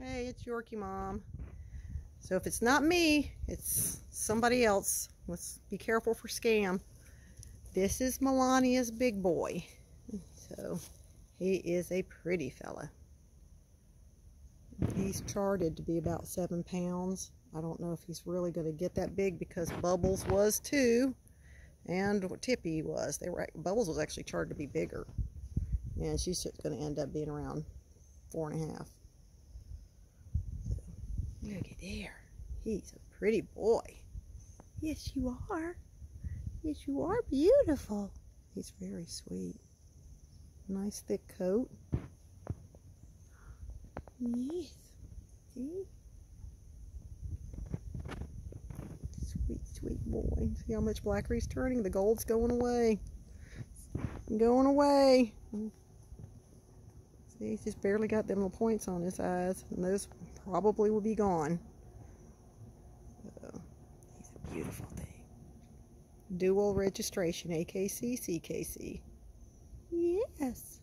Hey, it's Yorkie Mom. So if it's not me, it's somebody else. Let's be careful for scam. This is Melania's big boy. So he is a pretty fella. He's charted to be about seven pounds. I don't know if he's really going to get that big because Bubbles was too. And Tippy was. They were Bubbles was actually charted to be bigger. And she's just going to end up being around four and a half. Look at there. He's a pretty boy. Yes, you are. Yes, you are beautiful. He's very sweet. Nice thick coat. Yes. See? Sweet, sweet boy. See how much blacker he's turning? The gold's going away. Going away. See, he's just barely got them little points on his eyes. And those probably will be gone. So, he's a beautiful thing. Dual registration, AKC, CKC. Yes.